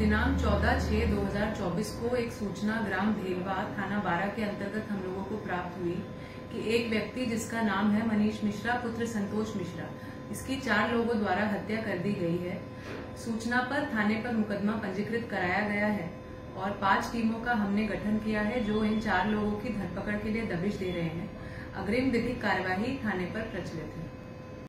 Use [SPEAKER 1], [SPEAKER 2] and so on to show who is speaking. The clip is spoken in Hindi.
[SPEAKER 1] दिनांक 14 छह 2024 को एक सूचना ग्राम भेलवा थाना बारा के अंतर्गत हम लोगों को प्राप्त हुई कि एक व्यक्ति जिसका नाम है मनीष मिश्रा, पुत्र संतोष मिश्रा, इसकी चार लोगों द्वारा हत्या कर दी गई है। सूचना पर थाने पर मुकदमा पंजीकृत कराया गया है और पाँच टीमों का हमने गठन किया है जो इन चार लोगों की धरपकड़ के लिए दबिश दे रहे हैं। अग्रिम विधिक कार्यवाही थाने पर प्रचलित है।